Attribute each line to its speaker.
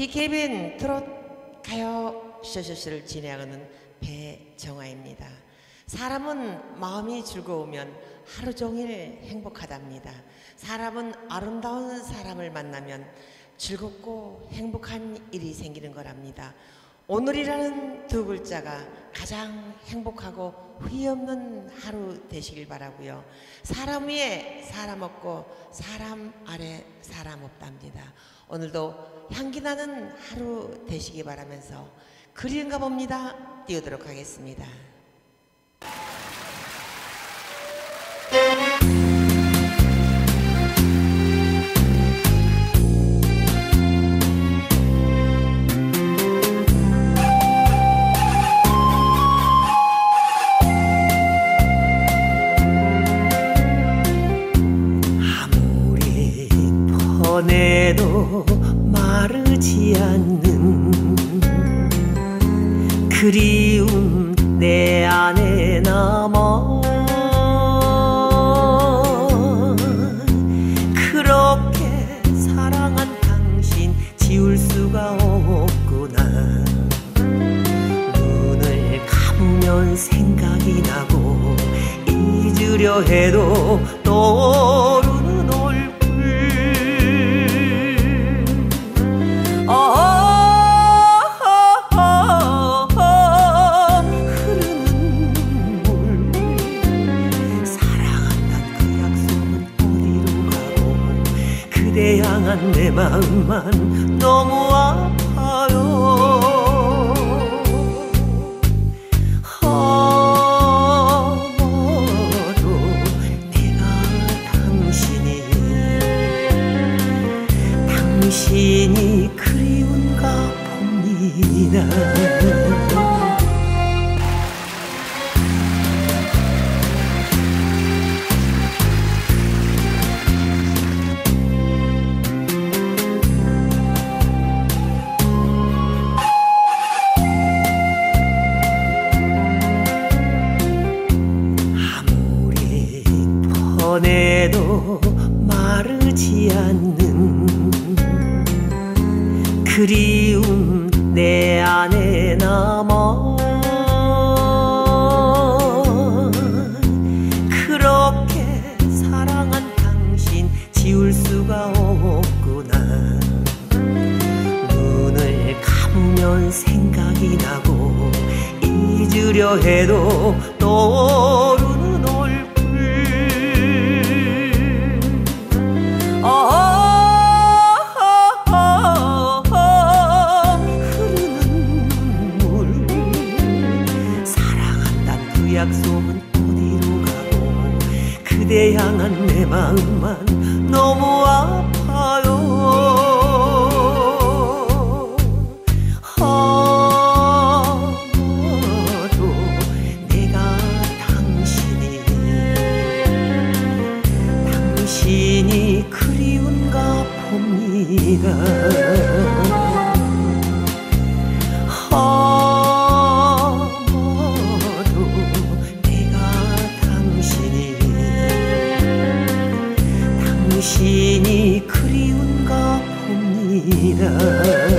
Speaker 1: DKBN 트롯 가요 쇼쇼쇼를 진행하는 배정화입니다. 사람은 마음이 즐거우면 하루 종일 행복하답니다. 사람은 아름다운 사람을 만나면 즐겁고 행복한 일이 생기는 거랍니다. 오늘이라는 두 글자가 가장 행복하고 후회 없는 하루 되시길 바라고요. 사람 위에 사람 없고 사람 아래 사람 없답니다. 오늘도 향기 나는 하루 되시기 바라면서 그리운가 봅니다. 띄우도록 하겠습니다.
Speaker 2: 퍼내도 마르지 않는 그리움 내 안에 남아 그렇게 사랑한 당신 지울 수가 없구나. 눈을 감으면 생각이 나고 잊으려 해도 떠 향한 내 마음만 너무 아파요. 아마도 내가 당신이 당신이 그리운가 봅니다 퍼내도 마르지 않는 그리움 내 안에 남아 그렇게 사랑한 당신 지울 수가 없구나. 눈을 감으면 생각이 나고 잊으려 해도 떠 그 약속은 어디로 가고 그대 향한 내 마음만 너무 아파요. 아마도 내가 당신이 당신이 그리운가 봅니다 你的